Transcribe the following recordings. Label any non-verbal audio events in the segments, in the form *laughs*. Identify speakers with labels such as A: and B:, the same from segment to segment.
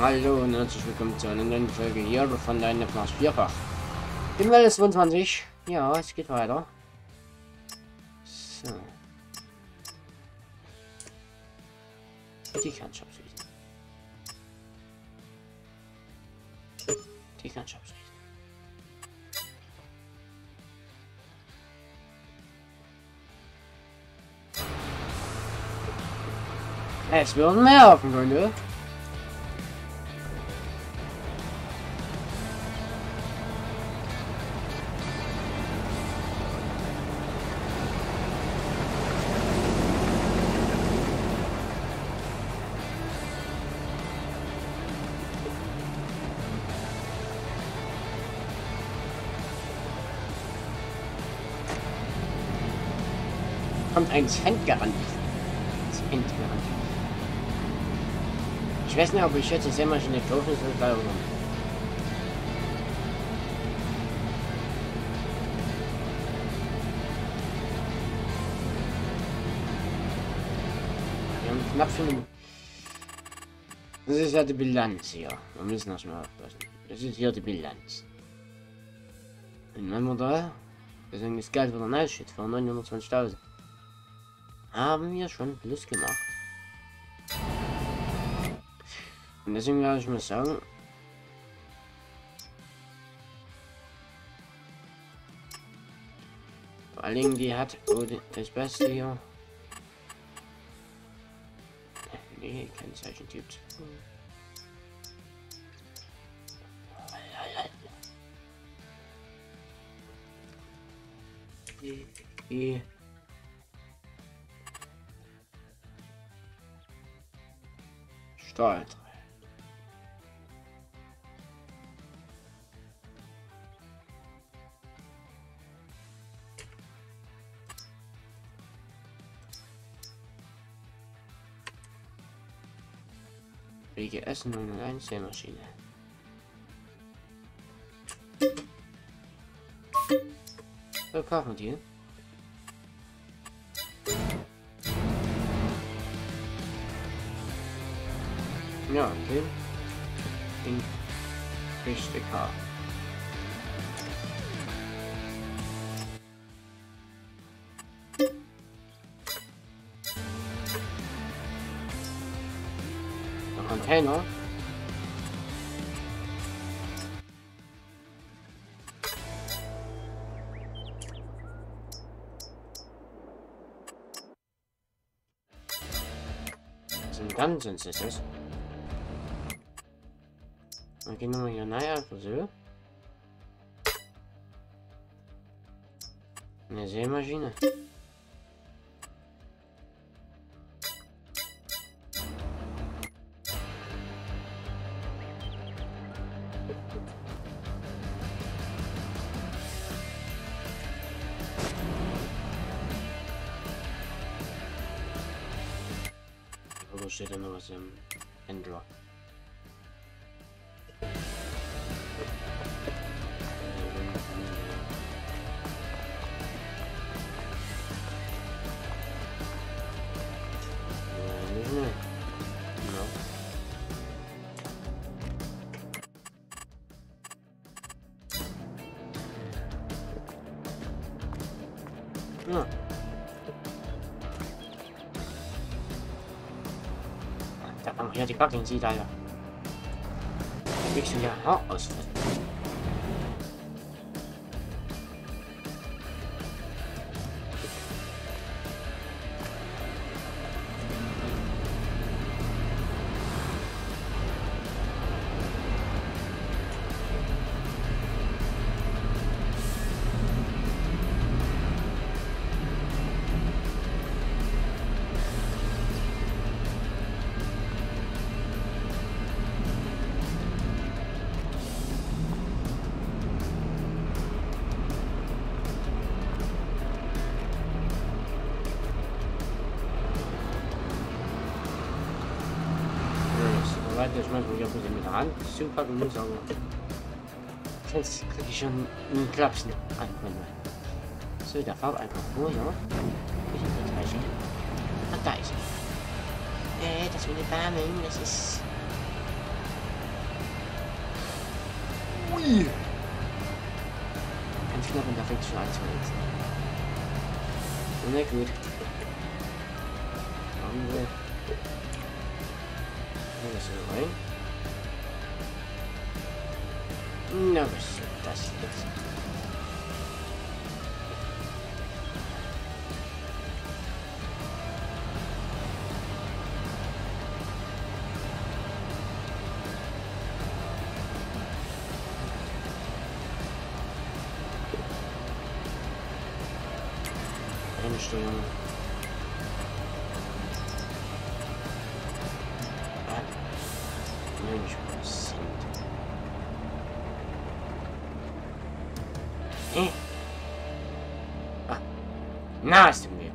A: Hallo und herzlich willkommen zu einer neuen Folge hier von deinem Flash Vierfach. Im Welle 22. Ja, es geht weiter. So. Die kann ich abschließen. Die kann ich abschließen. Es werden mehr auf dem Kommt ein Cent garantiert. Cent garantiert. Ich weiß nicht, ob ich jetzt die Sämaschine kaufen soll, glaube ich. Wir haben knapp für eine... Das ist ja die Bilanz hier. Wir müssen erstmal aufpassen. Das ist hier die Bilanz. Und wenn wir da... Deswegen das Geld wieder neu steht, für 920.000. Haben wir schon Plus gemacht. Und deswegen werde ich mal sagen, vor allen Dingen die hat oh, das Beste hier. Nee, kein Zeichentyp. Die Stahl. Essen und eine Einzelmaschine. So kochen die. Ja, okay. In richtig hart. Der Container. Sind ganz sind es das. Dann gehen wir hier naja, so. Eine Sämaschine. Wo steht denn noch was im Händler? Da haben wir ja die Backen, sie da ja. Kriegst du ja Haarausfall. Soweit ich manchmal wieder ein bisschen mit der Hand zupacken muss, aber sonst kriege ich schon einen Klapsen an. So, der Farb einfach vor, ja. Ich habe das gleiche. Ach, da ist er. Äh, das mit den Barmeln, das ist. Ui! Ganz knapp und da fängt schon an zu verletzen. Na gut. Haben wir. Ja, das hier rein. Na, was ist das jetzt? Einstellungen. Ah, 90 Prozent. Eh. Ah. Na, ist mir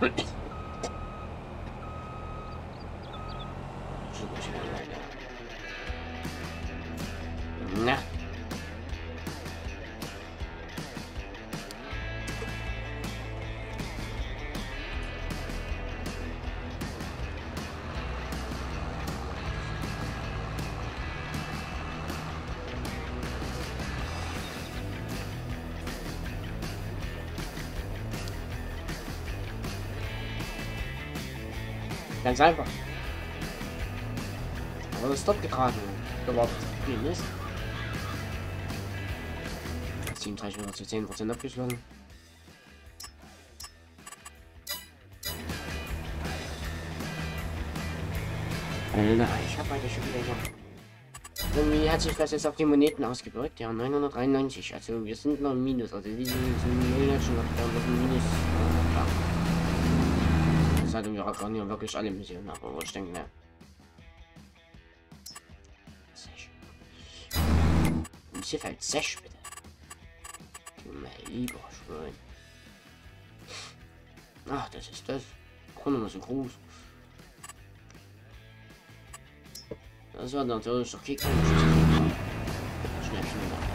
A: gut. Ganz einfach. Aber das Stop getragen. Überhaupt das Problem ist. 37 Minuten zu 10% abgeschlossen. Alter, ich habe heute schon wieder so. Irgendwie hat sich das jetzt auf die Moneten ausgedrückt. Ja, 993. Also wir sind noch im Minus. Also die sind jetzt schon noch da dem Minus. Ja. Hat wir auch ja wirklich alle Missionen nach, aber ich denke, ne. Sech. Hier fällt Sech, bitte. Du mein lieber Schwein. Ach, das ist das. Ist so groß. Das war natürlich doch kein Schnell,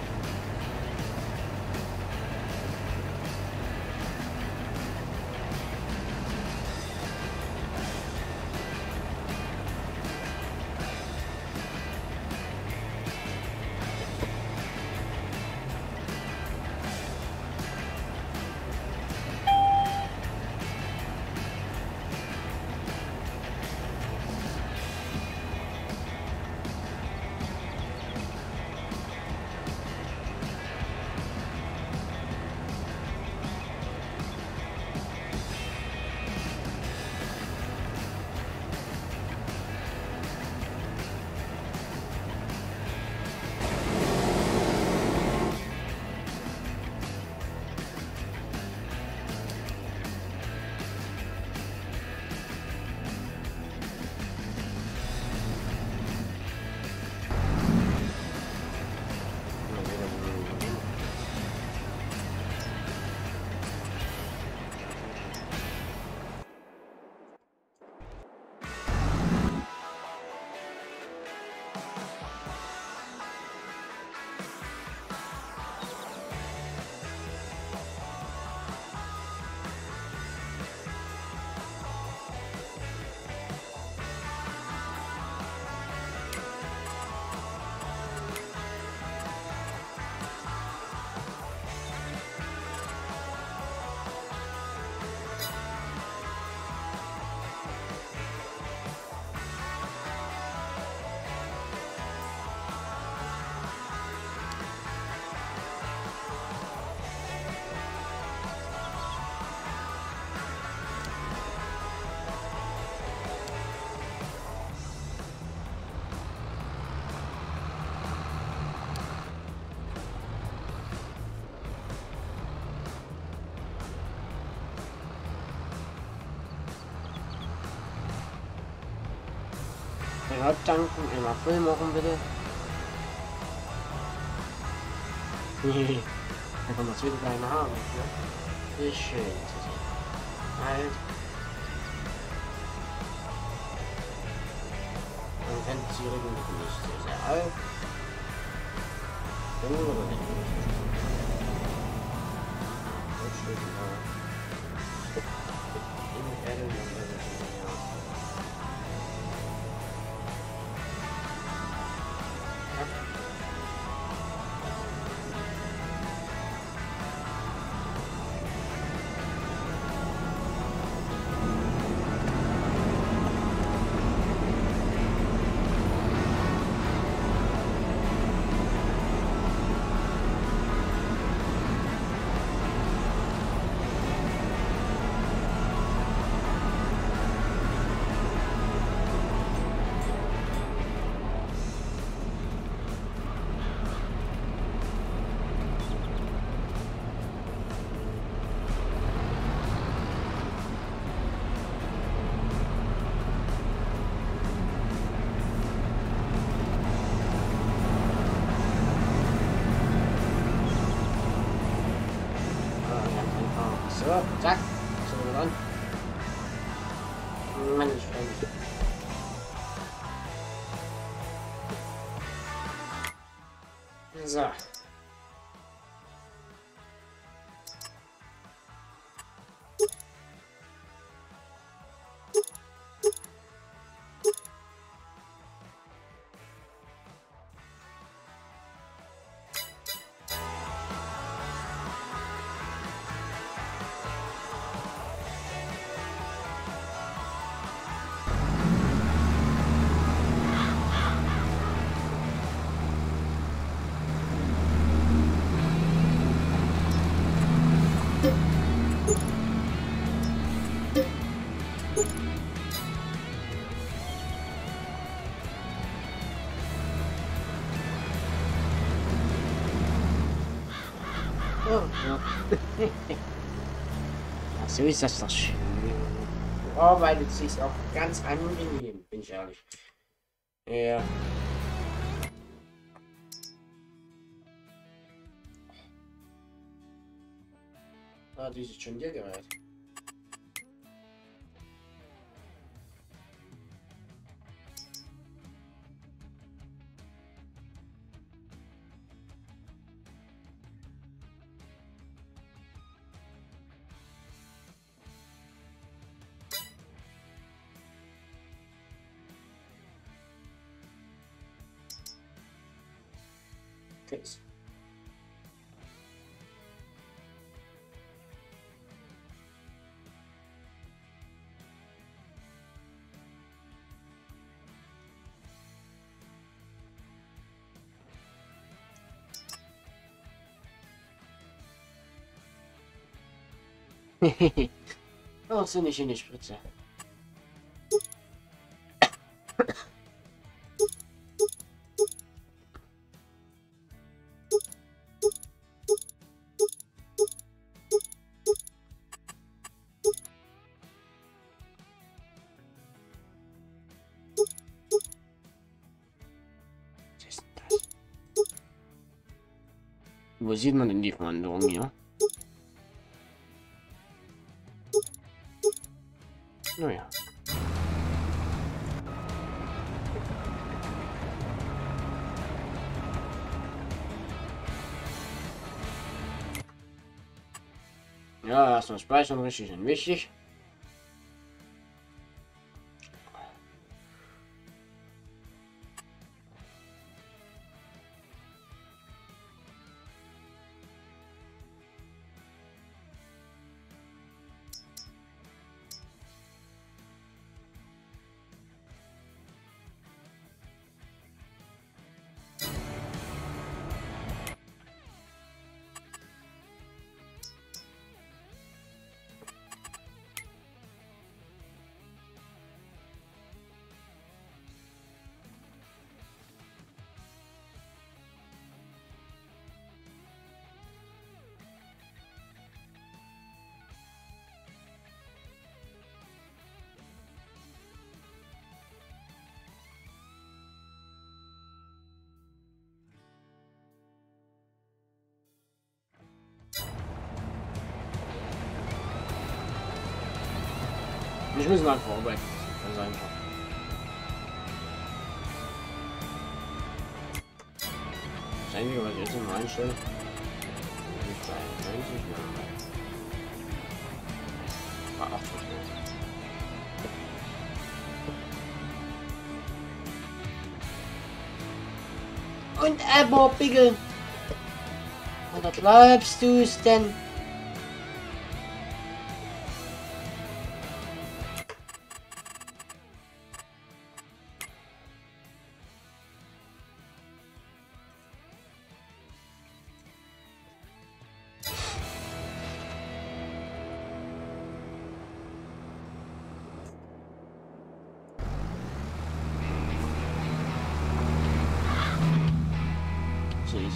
A: schneller. Haupttanken, einmal voll machen bitte. *laughs* da kann man es wieder kleine haben. Ne? Ist schön zu sehen. Halt. Dann kann sie rücken mit nicht sehr sehr auf. springen Exato. So ist das doch schön. Arbeitet sich auch ganz angenehm, bin ich ehrlich. Ja. Ah, die ist schon dir gerät. Okay. oh, sind nicht in. Wo sieht man denn die Veränderung hier? Naja. Ja, erstmal speichern richtig und wichtig. Ich müssen halt vorbereiten. Ganz einfach. Einzige, was ich jetzt immer einstelle, ist bei 90 War auch schon schnell. Und aber, Bigel! Oder glaubst du es denn?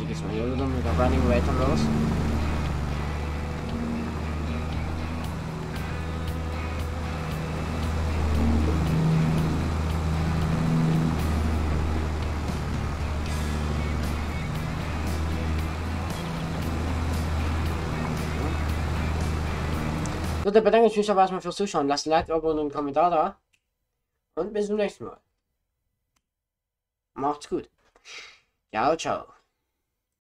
A: Geht's mal hier wieder mit der Running Rate los. So, dann bedanke ich mich aber erstmal fürs Zuschauen. Lasst ein Like, Abo und einen Kommentar da. Und bis zum nächsten Mal. Macht's gut. Ciao, ciao.